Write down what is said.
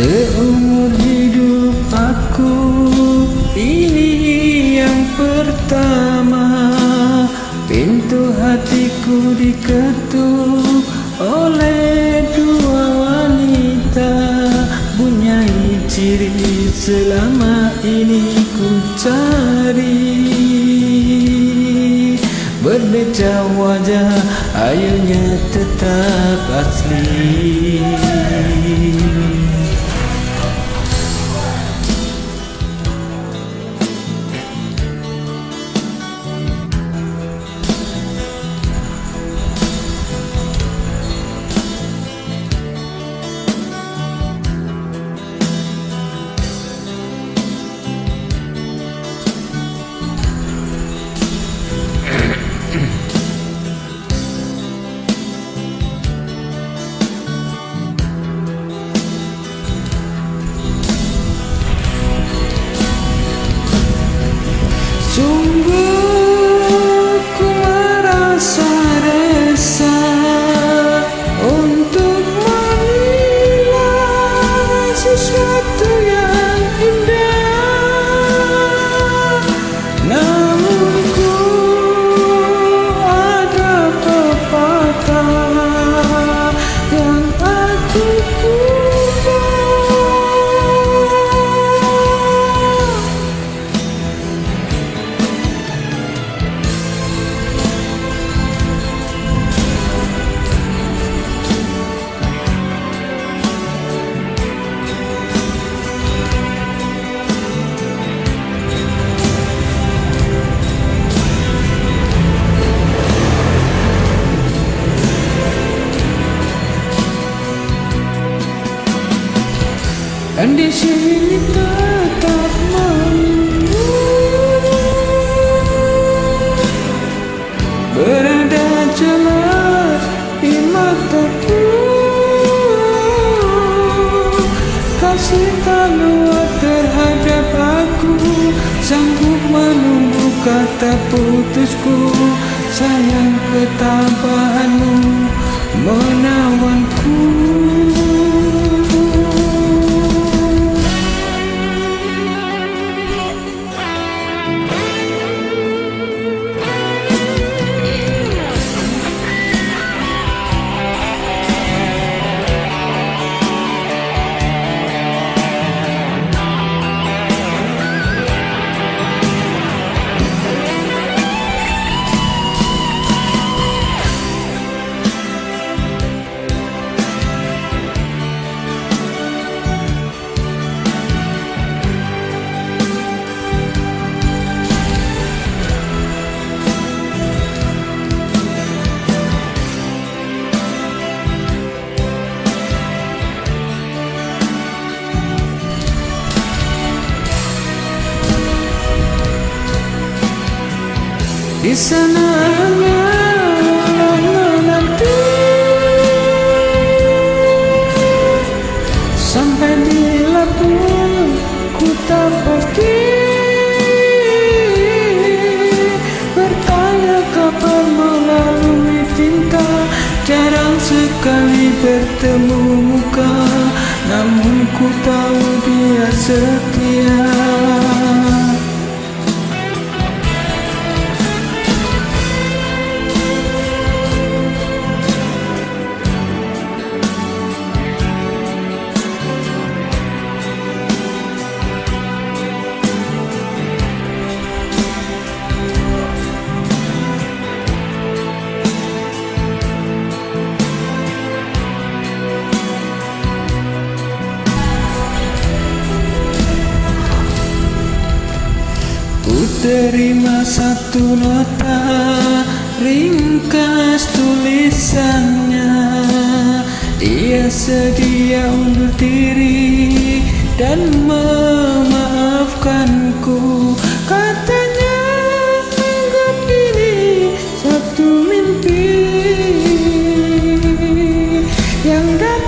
Seumur hidup aku ini yang pertama. Pintu hatiku diketuk oleh dua wanita. Bunyai ciri selama ini ku cari. Berbeda wajah ayunya tetap asli sesuatu yang Dan di sini tetap menunggu Berada jelas di mataku Kasih tak luar terhadap aku. Sanggup menunggu kata putusku. Sayang ketabahanmu menawanku Di sana menanti Sampai bila pun ku tak pasti. Bertanya kapan melalui cinta Jarang sekali bertemu muka. Namun ku tahu dia setia terima satu nota ringkas tulisannya. Ia sedia undur diri dan memaafkanku. Katanya anggap ini satu mimpi. Yang datang